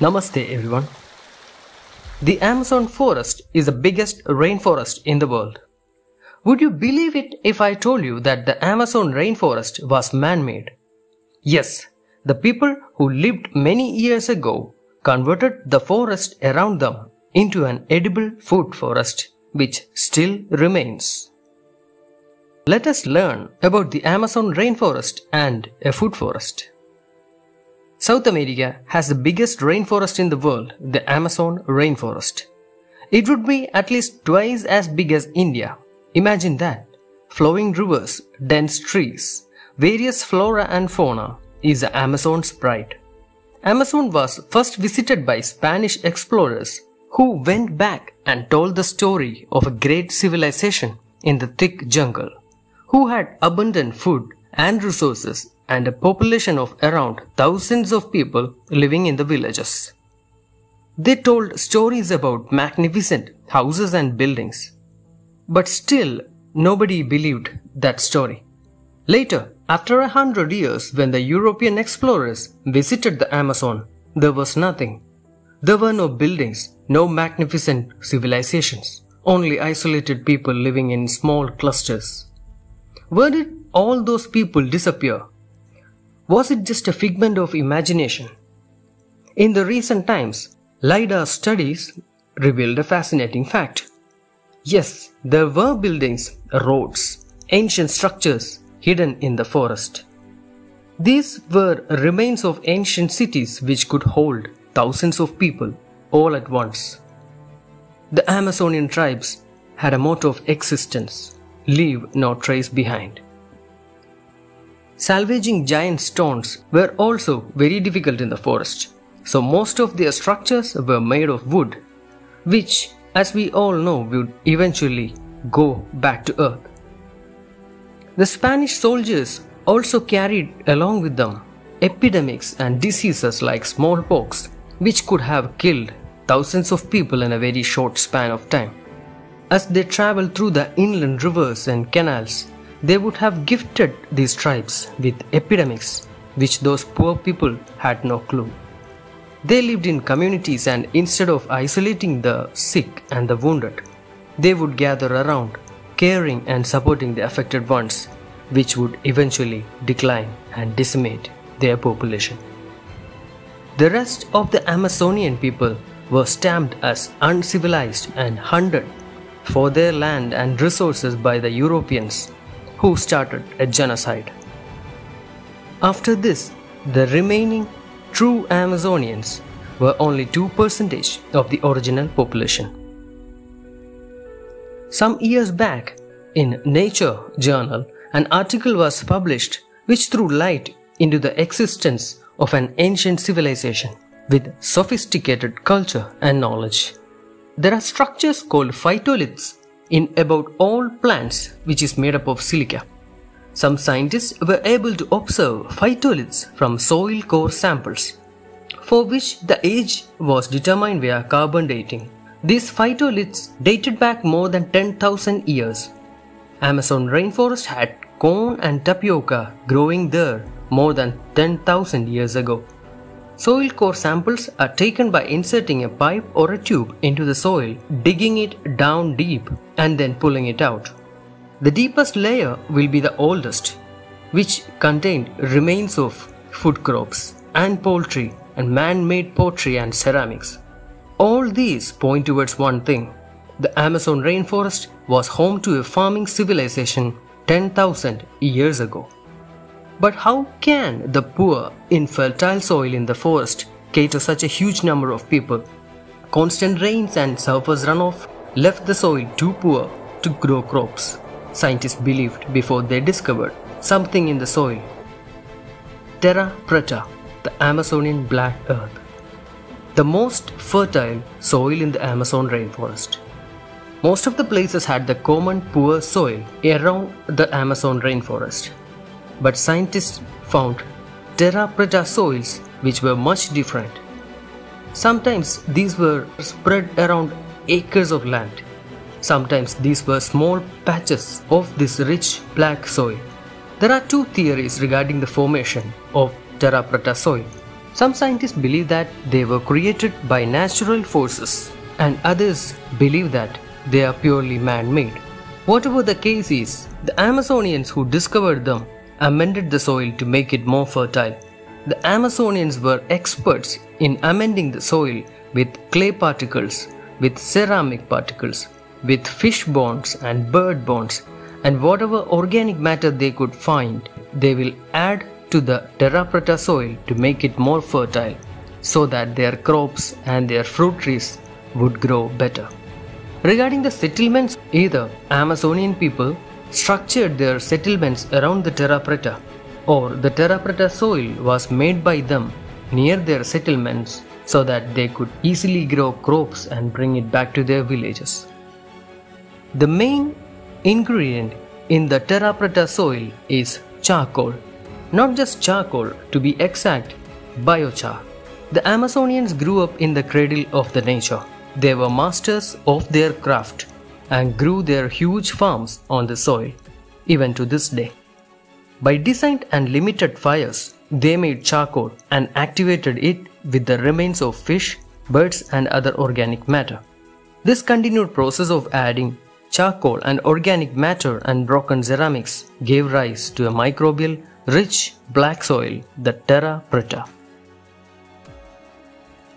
Namaste everyone. The Amazon forest is the biggest rainforest in the world. Would you believe it if I told you that the Amazon rainforest was man-made? Yes, the people who lived many years ago converted the forest around them into an edible food forest which still remains. Let us learn about the Amazon rainforest and a food forest. South America has the biggest rainforest in the world, the Amazon rainforest. It would be at least twice as big as India. Imagine that. Flowing rivers, dense trees, various flora and fauna is the Amazon's pride. Amazon was first visited by Spanish explorers who went back and told the story of a great civilization in the thick jungle, who had abundant food and resources and a population of around thousands of people living in the villages. They told stories about magnificent houses and buildings. But still, nobody believed that story. Later, after a hundred years, when the European explorers visited the Amazon, there was nothing. There were no buildings, no magnificent civilizations, only isolated people living in small clusters. Where did all those people disappear? Was it just a figment of imagination? In the recent times, LIDAR studies revealed a fascinating fact. Yes, there were buildings, roads, ancient structures hidden in the forest. These were remains of ancient cities which could hold thousands of people all at once. The Amazonian tribes had a motto of existence leave no trace behind. Salvaging giant stones were also very difficult in the forest, so most of their structures were made of wood, which, as we all know, would eventually go back to earth. The Spanish soldiers also carried along with them epidemics and diseases like smallpox, which could have killed thousands of people in a very short span of time. As they traveled through the inland rivers and canals, they would have gifted these tribes with epidemics which those poor people had no clue. They lived in communities and instead of isolating the sick and the wounded, they would gather around, caring and supporting the affected ones, which would eventually decline and decimate their population. The rest of the Amazonian people were stamped as uncivilized and hunted for their land and resources by the Europeans who started a genocide. After this, the remaining true Amazonians were only 2% of the original population. Some years back, in Nature journal, an article was published which threw light into the existence of an ancient civilization with sophisticated culture and knowledge. There are structures called phytoliths in about all plants which is made up of silica. Some scientists were able to observe phytoliths from soil core samples, for which the age was determined via carbon dating. These phytoliths dated back more than 10,000 years. Amazon rainforest had corn and tapioca growing there more than 10,000 years ago. Soil core samples are taken by inserting a pipe or a tube into the soil, digging it down deep, and then pulling it out. The deepest layer will be the oldest, which contained remains of food crops and poultry and man made pottery and ceramics. All these point towards one thing the Amazon rainforest was home to a farming civilization 10,000 years ago. But how can the poor, infertile soil in the forest cater such a huge number of people? Constant rains and surface runoff left the soil too poor to grow crops. Scientists believed before they discovered something in the soil. Terra preta, the Amazonian black earth. The most fertile soil in the Amazon rainforest. Most of the places had the common poor soil around the Amazon rainforest but scientists found terra preta soils which were much different. Sometimes these were spread around acres of land. Sometimes these were small patches of this rich black soil. There are two theories regarding the formation of terra preta soil. Some scientists believe that they were created by natural forces, and others believe that they are purely man made. Whatever the case is, the Amazonians who discovered them amended the soil to make it more fertile. The Amazonians were experts in amending the soil with clay particles, with ceramic particles, with fish bones and bird bones, and whatever organic matter they could find, they will add to the terra preta soil to make it more fertile so that their crops and their fruit trees would grow better. Regarding the settlements, either Amazonian people structured their settlements around the terra preta or the terra preta soil was made by them near their settlements so that they could easily grow crops and bring it back to their villages. The main ingredient in the terra preta soil is charcoal. Not just charcoal, to be exact, biochar. The Amazonians grew up in the cradle of the nature. They were masters of their craft and grew their huge farms on the soil, even to this day. By designed and limited fires, they made charcoal and activated it with the remains of fish, birds, and other organic matter. This continued process of adding charcoal and organic matter and broken ceramics gave rise to a microbial, rich black soil, the terra preta.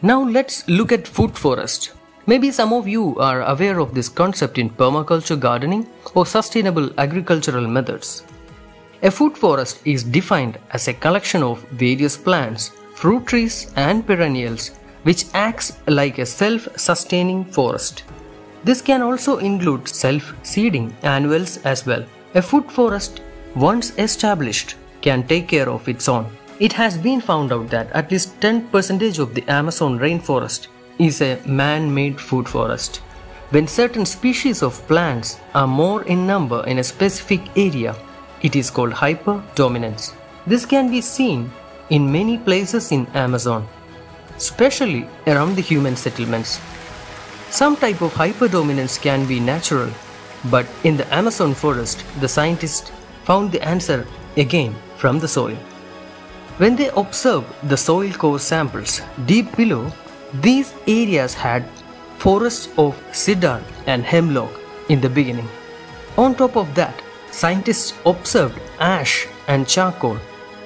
Now let's look at food forest. Maybe some of you are aware of this concept in permaculture gardening or sustainable agricultural methods. A food forest is defined as a collection of various plants, fruit trees, and perennials which acts like a self-sustaining forest. This can also include self-seeding annuals as well. A food forest, once established, can take care of its own. It has been found out that at least 10% of the Amazon rainforest is a man-made food forest. When certain species of plants are more in number in a specific area, it is called hyperdominance. This can be seen in many places in Amazon, especially around the human settlements. Some type of hyperdominance can be natural, but in the Amazon forest, the scientists found the answer again from the soil. When they observed the soil core samples deep below these areas had forests of cedar and hemlock in the beginning. On top of that, scientists observed ash and charcoal,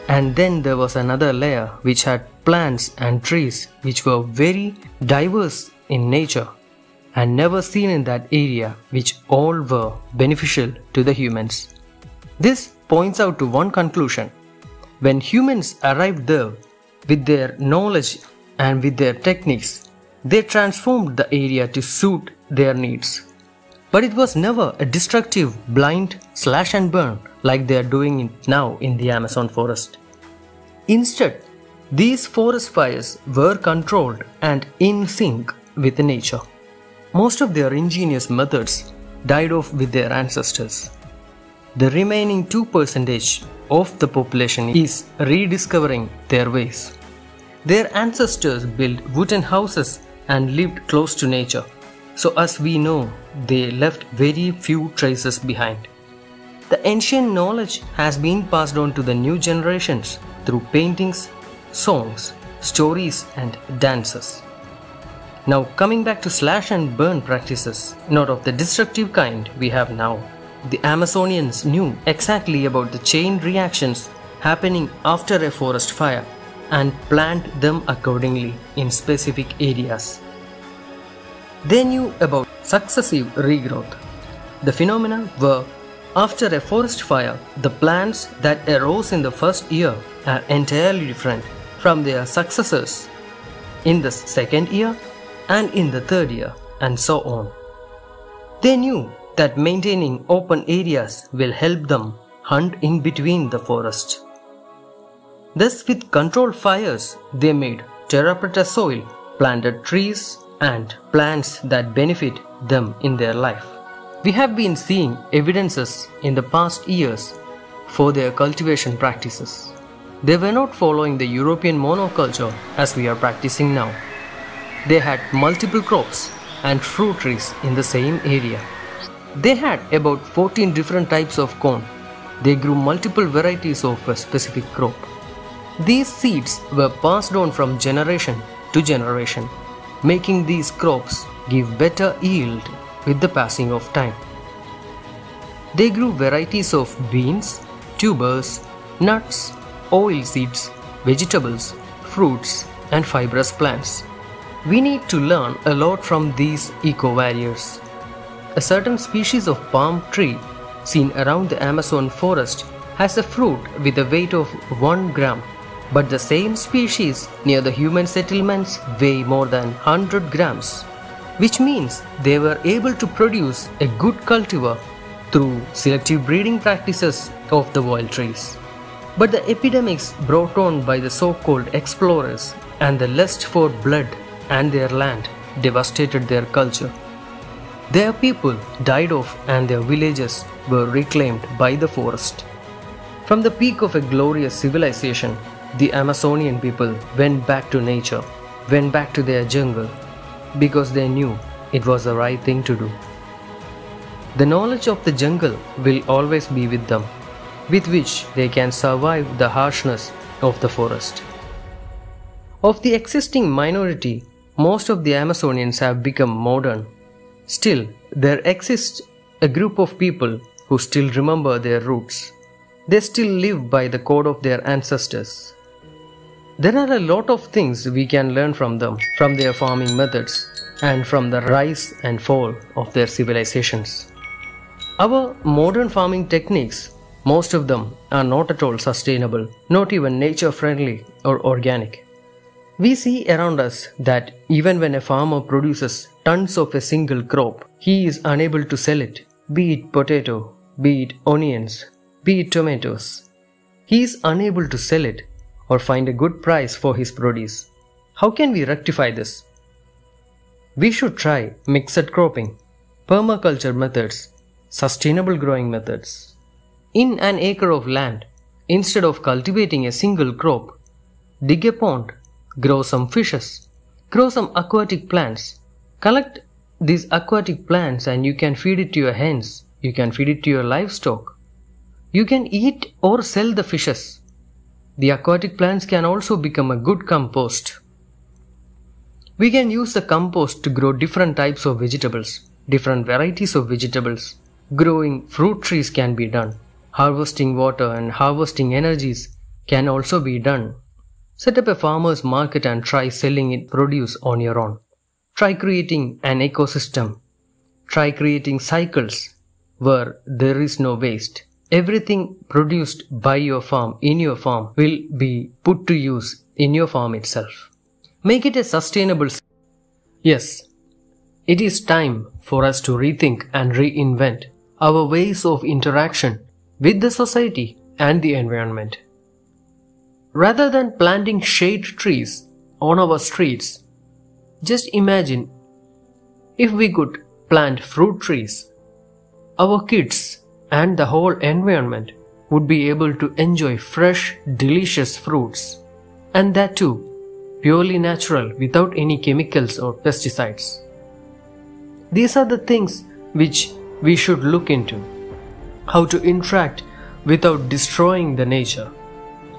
and then there was another layer which had plants and trees which were very diverse in nature and never seen in that area, which all were beneficial to the humans. This points out to one conclusion. When humans arrived there with their knowledge and with their techniques, they transformed the area to suit their needs. But it was never a destructive, blind slash and burn like they are doing now in the Amazon forest. Instead, these forest fires were controlled and in sync with nature. Most of their ingenious methods died off with their ancestors. The remaining 2% of the population is rediscovering their ways. Their ancestors built wooden houses and lived close to nature, so as we know, they left very few traces behind. The ancient knowledge has been passed on to the new generations through paintings, songs, stories, and dances. Now, coming back to slash and burn practices, not of the destructive kind we have now. The Amazonians knew exactly about the chain reactions happening after a forest fire and plant them accordingly in specific areas. They knew about successive regrowth. The phenomena were after a forest fire, the plants that arose in the first year are entirely different from their successors in the second year and in the third year, and so on. They knew that maintaining open areas will help them hunt in between the forest. Thus, with controlled fires, they made terra preta soil, planted trees, and plants that benefit them in their life. We have been seeing evidences in the past years for their cultivation practices. They were not following the European monoculture as we are practicing now. They had multiple crops and fruit trees in the same area. They had about 14 different types of corn. They grew multiple varieties of a specific crop. These seeds were passed on from generation to generation, making these crops give better yield with the passing of time. They grew varieties of beans, tubers, nuts, oil seeds, vegetables, fruits, and fibrous plants. We need to learn a lot from these eco warriors. A certain species of palm tree seen around the Amazon forest has a fruit with a weight of 1 gram, but the same species near the human settlements weigh more than 100 grams, which means they were able to produce a good cultivar through selective breeding practices of the wild trees. But the epidemics brought on by the so called explorers and the lust for blood and their land devastated their culture. Their people died off and their villages were reclaimed by the forest. From the peak of a glorious civilization, the Amazonian people went back to nature, went back to their jungle, because they knew it was the right thing to do. The knowledge of the jungle will always be with them, with which they can survive the harshness of the forest. Of the existing minority, most of the Amazonians have become modern. Still, there exists a group of people who still remember their roots. They still live by the code of their ancestors. There are a lot of things we can learn from them, from their farming methods, and from the rise and fall of their civilizations. Our modern farming techniques, most of them are not at all sustainable, not even nature friendly or organic. We see around us that even when a farmer produces tons of a single crop, he is unable to sell it, be it potato, be it onions, be it tomatoes. He is unable to sell it or find a good price for his produce. How can we rectify this? We should try mixed cropping, permaculture methods, Sustainable growing methods. In an acre of land, instead of cultivating a single crop, dig a pond, grow some fishes, grow some aquatic plants. Collect these aquatic plants and you can feed it to your hens, you can feed it to your livestock. You can eat or sell the fishes. The aquatic plants can also become a good compost. We can use the compost to grow different types of vegetables, different varieties of vegetables, Growing fruit trees can be done. Harvesting water and harvesting energies can also be done. Set up a farmer's market and try selling it produce on your own. Try creating an ecosystem. Try creating cycles where there is no waste. Everything produced by your farm in your farm will be put to use in your farm itself. Make it a sustainable. Yes, it is time for us to rethink and reinvent our ways of interaction with the society and the environment. Rather than planting shade trees on our streets, just imagine if we could plant fruit trees. Our kids and the whole environment would be able to enjoy fresh, delicious fruits, and that too purely natural without any chemicals or pesticides. These are the things which we should look into how to interact without destroying the nature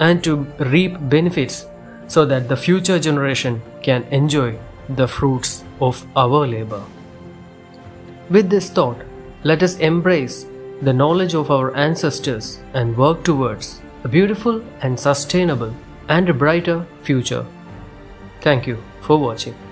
and to reap benefits so that the future generation can enjoy the fruits of our labor. With this thought, let us embrace the knowledge of our ancestors and work towards a beautiful and sustainable and a brighter future. Thank you for watching.